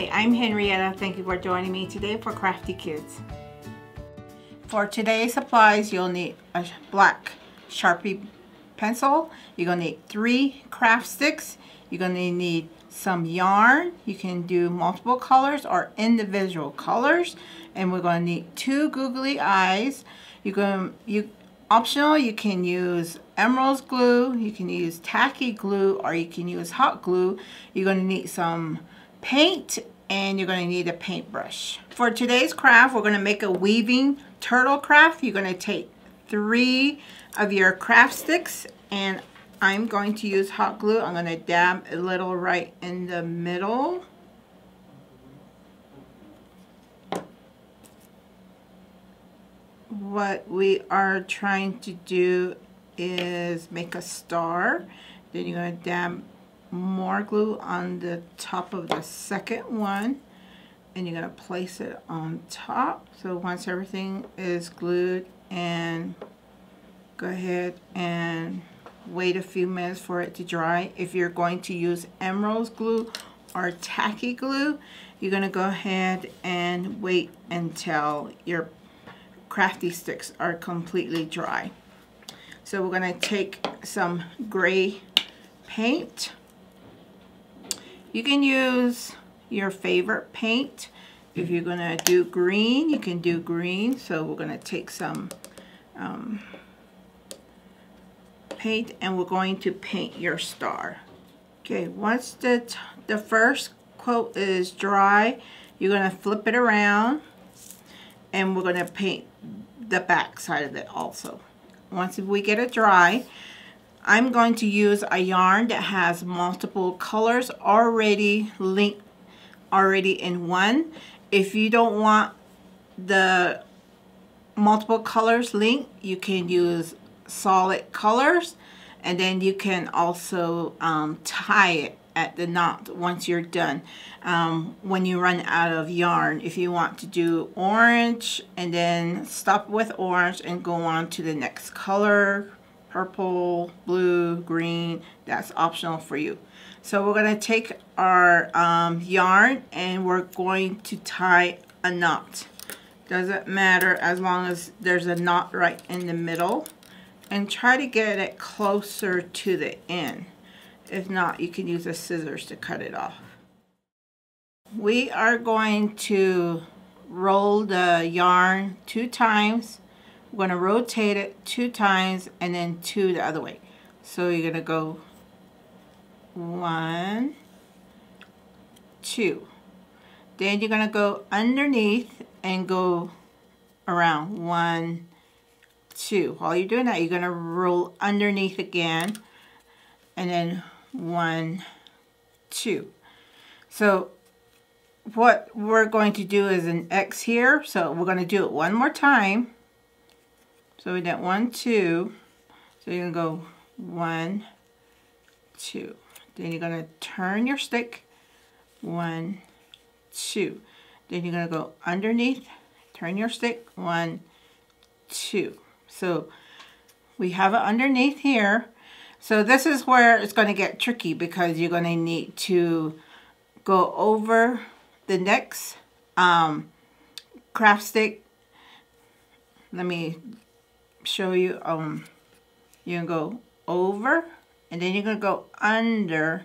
Hi, I'm Henrietta. Thank you for joining me today for Crafty Kids. For today's supplies, you'll need a black Sharpie pencil. You're going to need three craft sticks. You're going to need some yarn. You can do multiple colors or individual colors. And we're going to need two googly eyes. You're going you optional, you can use Elmer's glue, you can use tacky glue, or you can use hot glue. You're going to need some paint and you're going to need a paintbrush. For today's craft, we're going to make a weaving turtle craft. You're going to take three of your craft sticks and I'm going to use hot glue. I'm going to dab a little right in the middle. What we are trying to do is make a star. Then you're going to dab more glue on the top of the second one and you're going to place it on top. So once everything is glued and go ahead and wait a few minutes for it to dry. If you're going to use Elmer's glue or tacky glue, you're going to go ahead and wait until your crafty sticks are completely dry. So we're going to take some gray paint you can use your favorite paint. If you're going to do green, you can do green. So we're going to take some um, paint and we're going to paint your star. Okay, once the, the first coat is dry, you're going to flip it around and we're going to paint the back side of it also. Once we get it dry, I'm going to use a yarn that has multiple colors already linked already in one. If you don't want the multiple colors linked, you can use solid colors and then you can also um, tie it at the knot once you're done um, when you run out of yarn if you want to do orange and then stop with orange and go on to the next color purple, blue, green, that's optional for you. So we're going to take our um, yarn and we're going to tie a knot. Doesn't matter as long as there's a knot right in the middle. And try to get it closer to the end. If not, you can use the scissors to cut it off. We are going to roll the yarn two times we're going to rotate it two times and then two the other way. So you're going to go one, two. Then you're going to go underneath and go around one, two. While you're doing that, you're going to roll underneath again and then one, two. So what we're going to do is an X here. So we're going to do it one more time. So we did one, two. So you're to go one, two. Then you're going to turn your stick, one, two. Then you're going to go underneath, turn your stick, one, two. So we have it underneath here. So this is where it's going to get tricky because you're going to need to go over the next um, craft stick. Let me show you, um, you can go over, and then you're going to go under,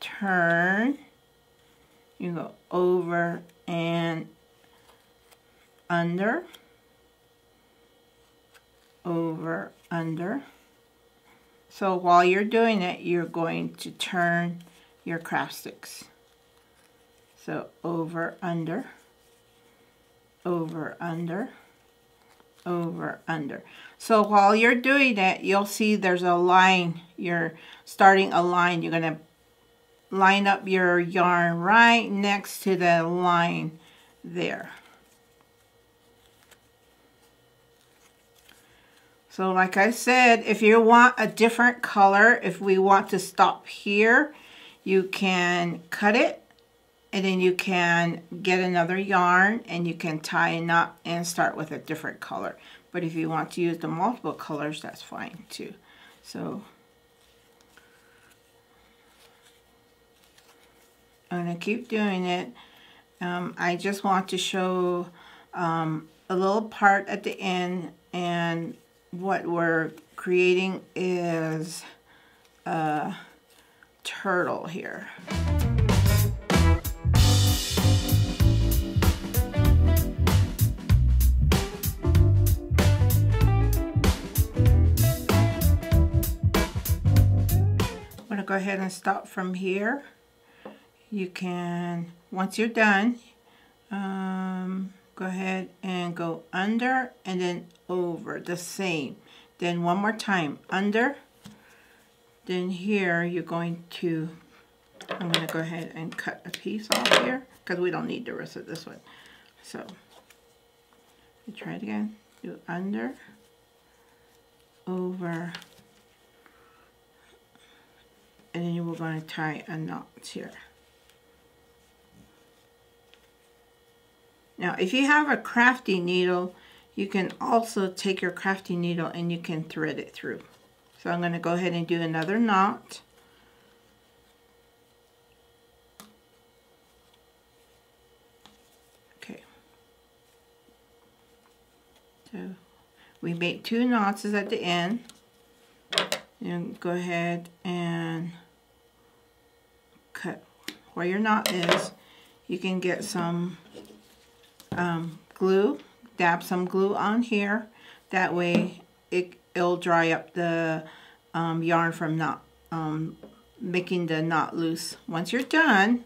turn, you go over and under, over, under. So while you're doing it, you're going to turn your craft sticks. So over, under, over, under, over, under. So while you're doing that, you'll see there's a line. You're starting a line. You're going to line up your yarn right next to the line there. So like I said, if you want a different color, if we want to stop here, you can cut it and then you can get another yarn and you can tie a knot and start with a different color. But if you want to use the multiple colors, that's fine too. So I'm going to keep doing it. Um, I just want to show um, a little part at the end and what we're creating is a turtle here. Go ahead and stop from here. You can, once you're done, um, go ahead and go under and then over the same. Then one more time under. Then here you're going to I'm going to go ahead and cut a piece off here because we don't need the rest of this one. So try it again. Do under over and then you are going to tie a knot here Now, if you have a crafty needle, you can also take your crafty needle and you can thread it through. So I'm going to go ahead and do another knot. Okay. So we make two knots at the end. And go ahead and where your knot is. You can get some um, glue, dab some glue on here. That way it, it'll dry up the um, yarn from not um, making the knot loose. Once you're done,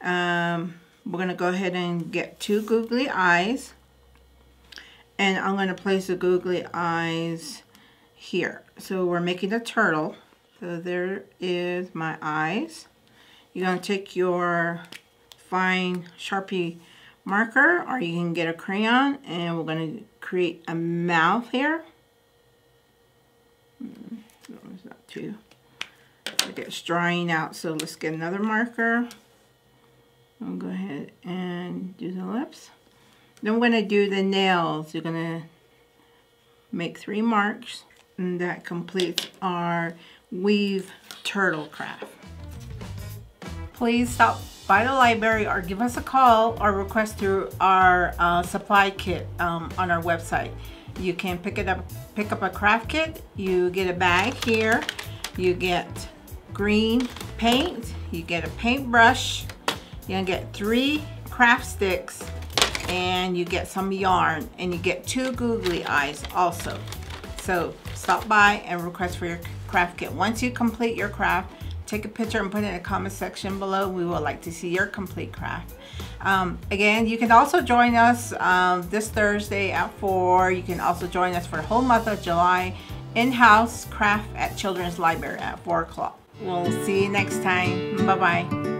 um, we're going to go ahead and get two googly eyes. And I'm going to place the googly eyes here. So we're making a turtle. So there is my eyes. You're going to take your fine Sharpie marker or you can get a crayon and we're going to create a mouth here. Hmm, that not too. It's drying out so let's get another marker. I'll go ahead and do the lips. Then we're going to do the nails. You're going to make three marks and that completes our weave turtle craft. Please stop by the library or give us a call or request through our uh, supply kit um, on our website. You can pick it up, pick up a craft kit. You get a bag here. You get green paint. You get a paintbrush. You're get three craft sticks and you get some yarn and you get two googly eyes also. So stop by and request for your craft kit. Once you complete your craft, take a picture and put it in the comment section below. We would like to see your complete craft. Um, again, you can also join us um, this Thursday at 4. You can also join us for the whole month of July in-house craft at Children's Library at 4 o'clock. We'll see you next time. Bye-bye.